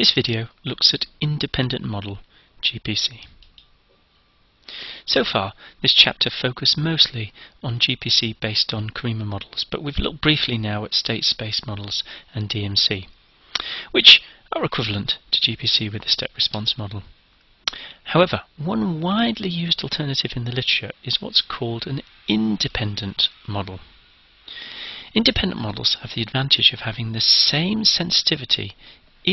This video looks at independent model GPC. So far, this chapter focused mostly on GPC based on CARIMA models, but we've looked briefly now at state space models and DMC, which are equivalent to GPC with the step response model. However, one widely used alternative in the literature is what's called an independent model. Independent models have the advantage of having the same sensitivity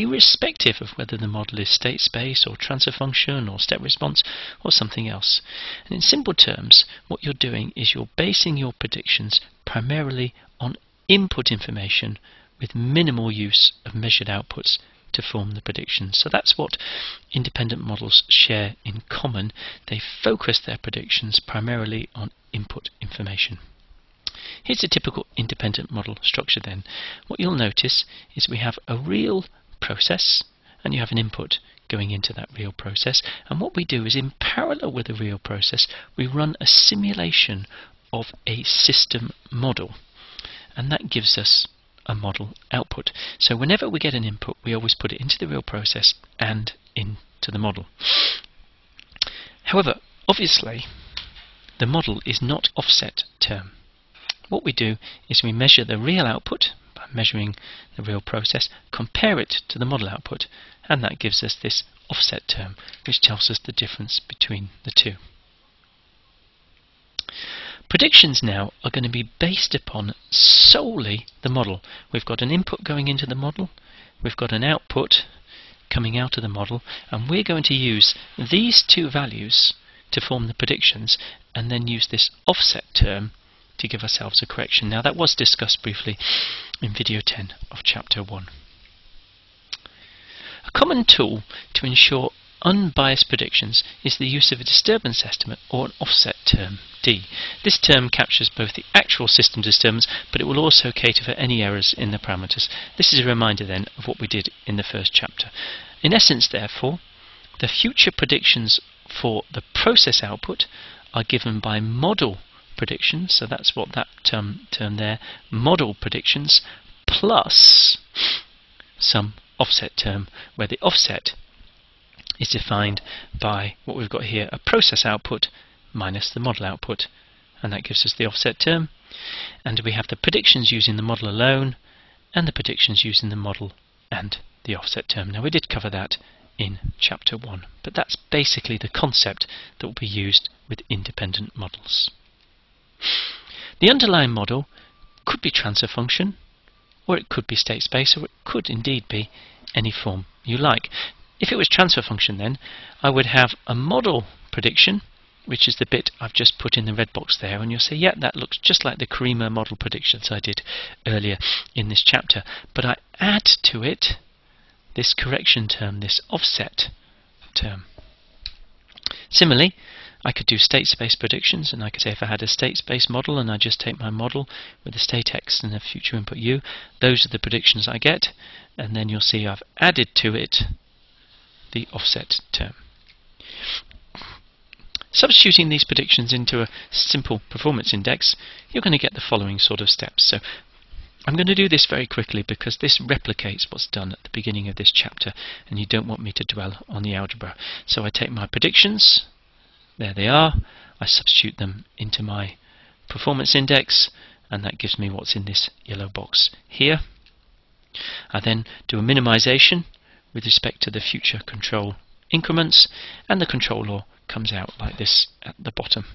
irrespective of whether the model is state space or transfer function or step response or something else. And in simple terms, what you're doing is you're basing your predictions primarily on input information with minimal use of measured outputs to form the predictions. So that's what independent models share in common. They focus their predictions primarily on input information. Here's a typical independent model structure then. What you'll notice is we have a real process and you have an input going into that real process. And what we do is in parallel with the real process, we run a simulation of a system model. And that gives us a model output. So whenever we get an input, we always put it into the real process and into the model. However, obviously, the model is not offset term. What we do is we measure the real output measuring the real process, compare it to the model output, and that gives us this offset term, which tells us the difference between the two. Predictions now are going to be based upon solely the model. We've got an input going into the model, we've got an output coming out of the model, and we're going to use these two values to form the predictions and then use this offset term to give ourselves a correction. Now that was discussed briefly in video 10 of chapter 1. A common tool to ensure unbiased predictions is the use of a disturbance estimate or an offset term, D. This term captures both the actual system disturbance, but it will also cater for any errors in the parameters. This is a reminder then of what we did in the first chapter. In essence, therefore, the future predictions for the process output are given by model predictions, so that's what that term, term there, model predictions, plus some offset term, where the offset is defined by what we've got here, a process output minus the model output, and that gives us the offset term. And we have the predictions using the model alone, and the predictions using the model and the offset term. Now we did cover that in chapter 1, but that's basically the concept that will be used with independent models. The underlying model could be transfer function, or it could be state space, or it could indeed be any form you like. If it was transfer function then, I would have a model prediction, which is the bit I've just put in the red box there, and you'll say, yeah, that looks just like the CARIMA model predictions I did earlier in this chapter. But I add to it this correction term, this offset term. Similarly, I could do state space predictions, and I could say if I had a state space model and I just take my model with the state x and the future input u, those are the predictions I get, and then you'll see I've added to it the offset term. Substituting these predictions into a simple performance index, you're going to get the following sort of steps. So I'm going to do this very quickly because this replicates what's done at the beginning of this chapter and you don't want me to dwell on the algebra. So I take my predictions, there they are, I substitute them into my performance index and that gives me what's in this yellow box here. I then do a minimization with respect to the future control increments and the control law comes out like this at the bottom.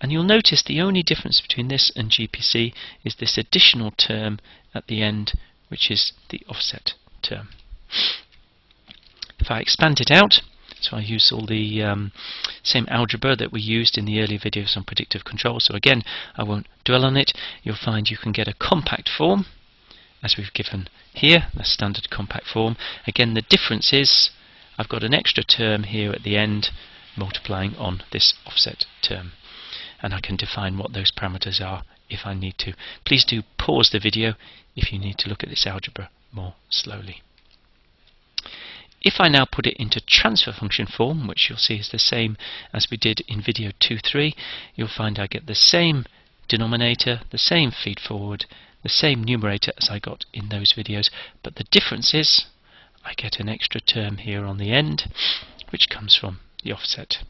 And you'll notice the only difference between this and GPC is this additional term at the end which is the offset term. If I expand it out, so I use all the um, same algebra that we used in the earlier videos on predictive control. So again, I won't dwell on it. You'll find you can get a compact form as we've given here, the standard compact form. Again, the difference is I've got an extra term here at the end multiplying on this offset term. And I can define what those parameters are if I need to. Please do pause the video if you need to look at this algebra more slowly. If I now put it into transfer function form, which you'll see is the same as we did in video 2.3, you'll find I get the same denominator, the same feed forward, the same numerator as I got in those videos, but the difference is I get an extra term here on the end, which comes from the offset.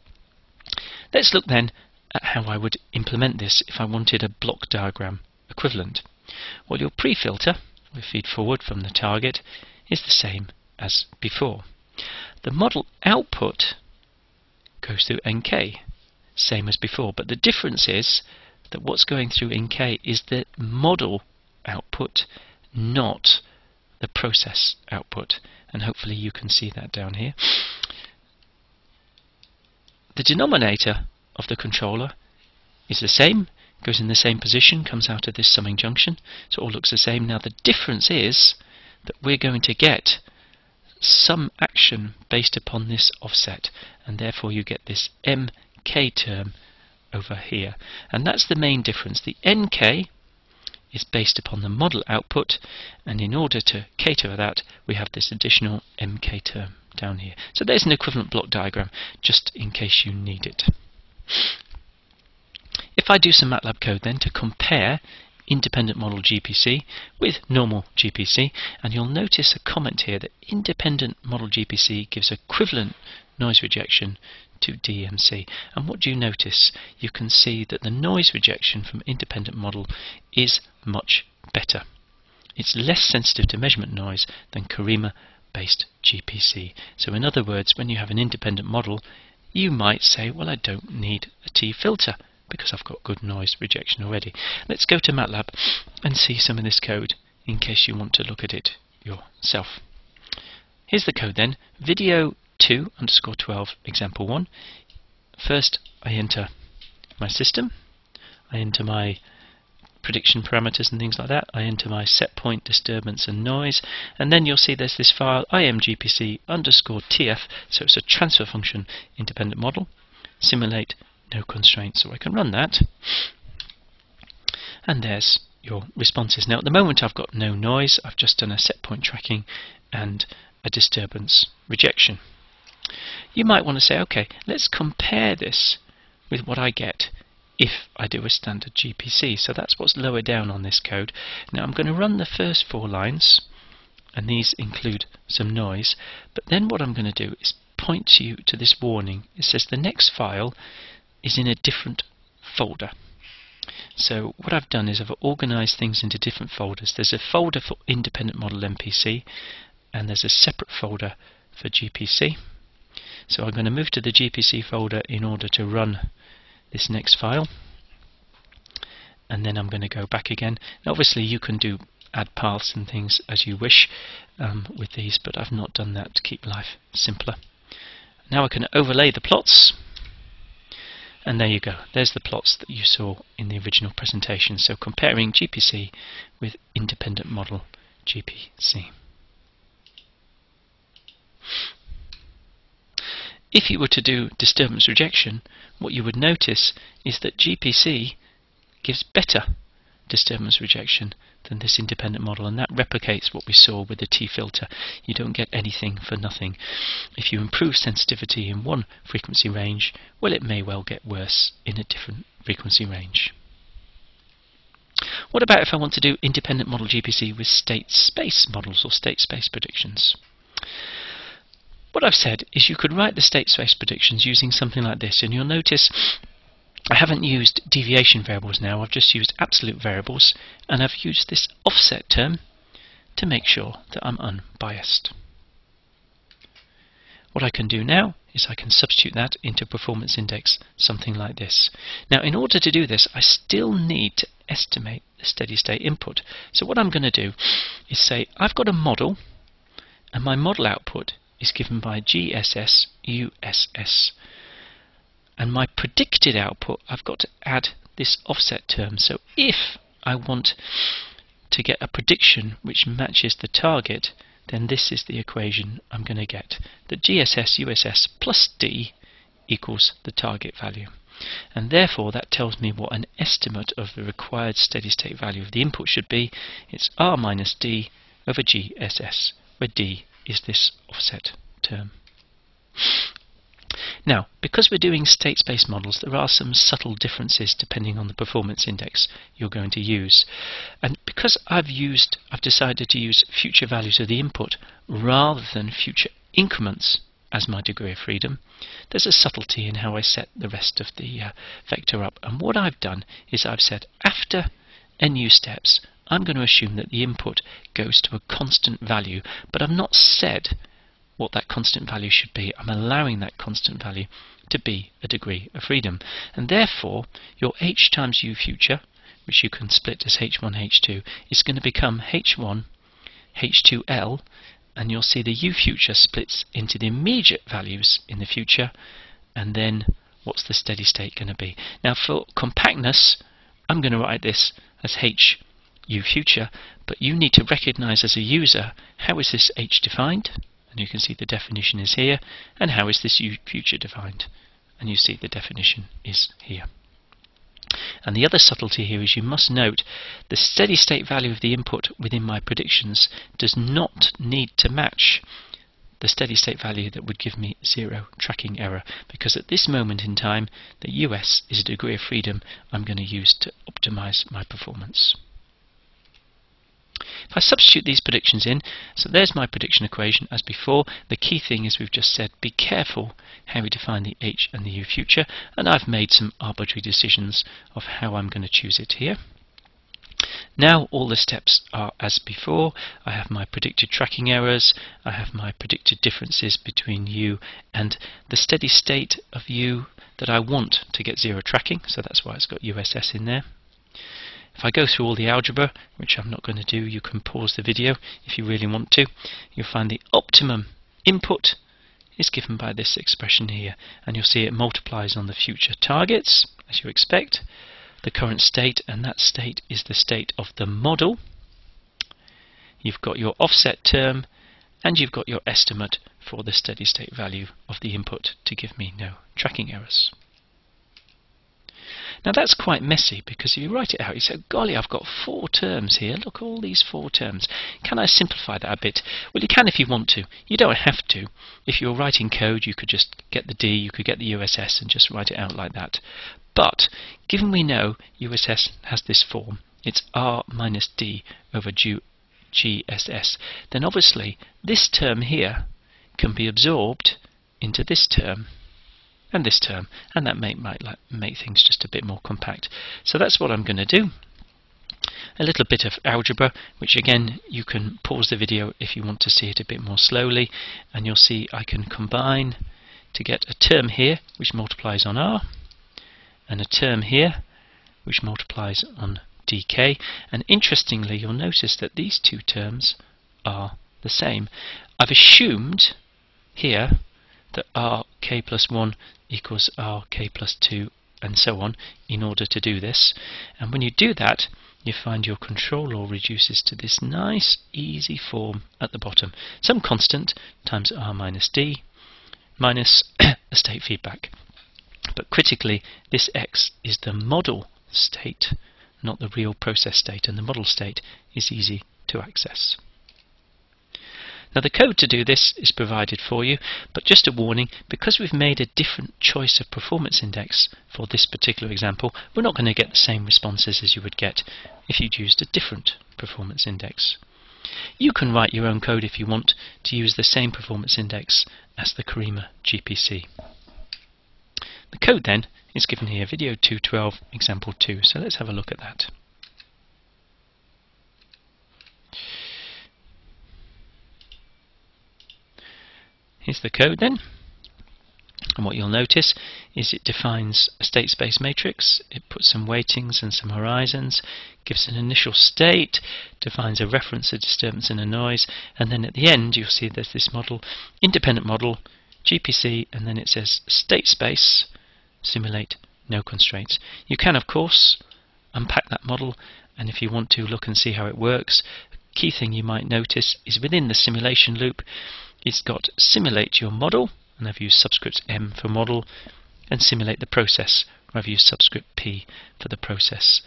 Let's look then at how I would implement this if I wanted a block diagram equivalent. Well, your pre-filter, with feed forward from the target, is the same as before. The model output goes through NK, same as before, but the difference is that what's going through NK is the model output, not the process output. And hopefully you can see that down here. The denominator of the controller is the same, goes in the same position, comes out of this summing junction, so it all looks the same. Now the difference is that we're going to get some action based upon this offset, and therefore you get this mk term over here. And that's the main difference. The nk is based upon the model output, and in order to cater that, we have this additional mk term down here. So there's an equivalent block diagram, just in case you need it. If I do some MATLAB code then to compare independent model GPC with normal GPC, and you'll notice a comment here that independent model GPC gives equivalent noise rejection to DMC. And what do you notice? You can see that the noise rejection from independent model is much better. It's less sensitive to measurement noise than CARIMA based GPC. So in other words, when you have an independent model, you might say, well, I don't need a T filter because I've got good noise rejection already. Let's go to MATLAB and see some of this code in case you want to look at it yourself. Here's the code then. Video 2 underscore 12 example 1. First I enter my system. I enter my prediction parameters and things like that. I enter my set point disturbance and noise and then you'll see there's this file imgpc underscore tf so it's a transfer function independent model simulate no constraints. So I can run that. And there's your responses. Now at the moment I've got no noise, I've just done a set point tracking and a disturbance rejection. You might want to say, okay, let's compare this with what I get if I do a standard GPC. So that's what's lower down on this code. Now I'm going to run the first four lines, and these include some noise, but then what I'm going to do is point you to this warning. It says the next file is in a different folder. So what I've done is I've organized things into different folders. There's a folder for independent model MPC and there's a separate folder for GPC. So I'm going to move to the GPC folder in order to run this next file and then I'm going to go back again. Now obviously you can do add paths and things as you wish um, with these but I've not done that to keep life simpler. Now I can overlay the plots and there you go. There's the plots that you saw in the original presentation. So comparing GPC with independent model GPC. If you were to do disturbance rejection, what you would notice is that GPC gives better disturbance rejection than this independent model and that replicates what we saw with the T-filter. You don't get anything for nothing. If you improve sensitivity in one frequency range, well it may well get worse in a different frequency range. What about if I want to do independent model GPC with state space models or state space predictions? What I've said is you could write the state space predictions using something like this and you'll notice I haven't used deviation variables now, I've just used absolute variables, and I've used this offset term to make sure that I'm unbiased. What I can do now is I can substitute that into performance index, something like this. Now in order to do this, I still need to estimate the steady state input. So what I'm going to do is say I've got a model, and my model output is given by GSS USS and my predicted output I've got to add this offset term. So if I want to get a prediction which matches the target then this is the equation I'm going to get that GSS USS plus D equals the target value. And therefore that tells me what an estimate of the required steady state value of the input should be. It's R minus D over GSS where D is this offset term Now, because we're doing state space models, there are some subtle differences depending on the performance index you're going to use. And because I've used, I've decided to use future values of the input rather than future increments as my degree of freedom, there's a subtlety in how I set the rest of the uh, vector up. And what I've done is I've said after NU steps, I'm going to assume that the input goes to a constant value, but I've not said what that constant value should be. I'm allowing that constant value to be a degree of freedom. And therefore, your h times u future, which you can split as h1, h2, is going to become h1, h2l, and you'll see the u future splits into the immediate values in the future, and then what's the steady state going to be. Now for compactness, I'm going to write this as h u future, but you need to recognize as a user how is this h defined, and you can see the definition is here, and how is this future defined, and you see the definition is here. And the other subtlety here is you must note the steady state value of the input within my predictions does not need to match the steady state value that would give me zero tracking error because at this moment in time the US is a degree of freedom I'm going to use to optimize my performance. If I substitute these predictions in, so there's my prediction equation as before, the key thing is we've just said be careful how we define the h and the u future, and I've made some arbitrary decisions of how I'm going to choose it here. Now all the steps are as before. I have my predicted tracking errors, I have my predicted differences between u and the steady state of u that I want to get zero tracking, so that's why it's got USS in there. If I go through all the algebra, which I'm not going to do, you can pause the video if you really want to. You'll find the optimum input is given by this expression here, and you'll see it multiplies on the future targets, as you expect, the current state, and that state is the state of the model. You've got your offset term, and you've got your estimate for the steady state value of the input to give me no tracking errors. Now that's quite messy because if you write it out, you say, golly, I've got four terms here. Look, all these four terms. Can I simplify that a bit? Well, you can if you want to. You don't have to. If you're writing code, you could just get the D, you could get the USS and just write it out like that. But given we know USS has this form, it's R minus D over G GSS, then obviously this term here can be absorbed into this term and this term, and that may, might make things just a bit more compact. So that's what I'm going to do. A little bit of algebra, which again you can pause the video if you want to see it a bit more slowly, and you'll see I can combine to get a term here which multiplies on r, and a term here which multiplies on dk. And interestingly, you'll notice that these two terms are the same. I've assumed here that rk plus 1 equals rk plus 2 and so on in order to do this. And when you do that, you find your control law reduces to this nice easy form at the bottom. Some constant times r minus d minus a state feedback. But critically, this x is the model state, not the real process state, and the model state is easy to access. Now the code to do this is provided for you, but just a warning, because we've made a different choice of performance index for this particular example, we're not going to get the same responses as you would get if you'd used a different performance index. You can write your own code if you want to use the same performance index as the CARIMA GPC. The code then is given here, video 212 example 2, so let's have a look at that. Here's the code then. And what you'll notice is it defines a state space matrix, it puts some weightings and some horizons, gives an initial state, defines a reference, a disturbance and a noise, and then at the end you'll see there's this model, independent model, GPC, and then it says state space, simulate no constraints. You can of course unpack that model and if you want to look and see how it works, a key thing you might notice is within the simulation loop it's got simulate your model, and I've used subscript M for model, and simulate the process, I've used subscript P for the process.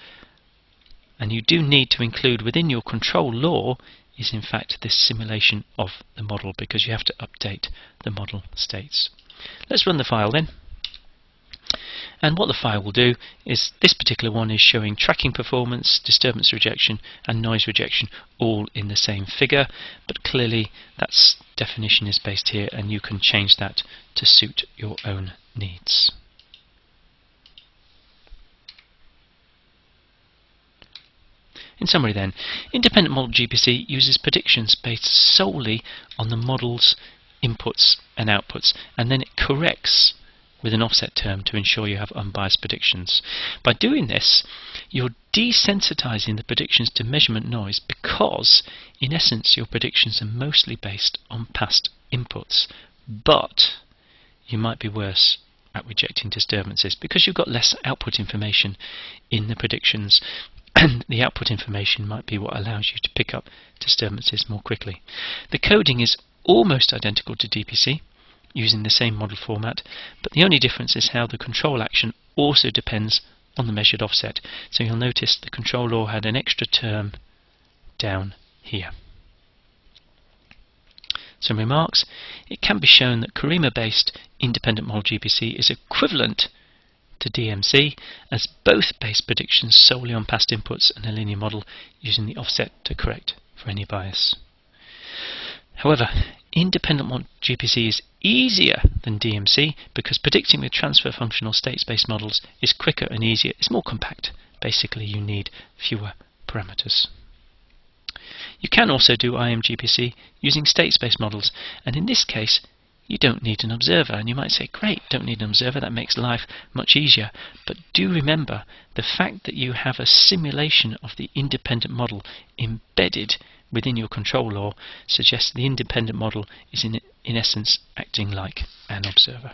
And you do need to include within your control law is in fact this simulation of the model because you have to update the model states. Let's run the file then. And what the file will do is this particular one is showing tracking performance, disturbance rejection and noise rejection all in the same figure but clearly that definition is based here and you can change that to suit your own needs. In summary then, independent model GPC uses predictions based solely on the model's inputs and outputs and then it corrects with an offset term to ensure you have unbiased predictions. By doing this, you're desensitizing the predictions to measurement noise because, in essence, your predictions are mostly based on past inputs. But you might be worse at rejecting disturbances because you've got less output information in the predictions and the output information might be what allows you to pick up disturbances more quickly. The coding is almost identical to GPC using the same model format, but the only difference is how the control action also depends on the measured offset. So you'll notice the control law had an extra term down here. Some remarks. It can be shown that Carima-based independent model GPC is equivalent to DMC as both base predictions solely on past inputs and a linear model using the offset to correct for any bias. However, independent GPC is easier than DMC because predicting with transfer function or state-space models is quicker and easier. It's more compact. Basically, you need fewer parameters. You can also do IMGPC using state-space models, and in this case, you don't need an observer. And you might say, great, don't need an observer, that makes life much easier. But do remember, the fact that you have a simulation of the independent model embedded within your control law suggests the independent model is in, in essence acting like an observer.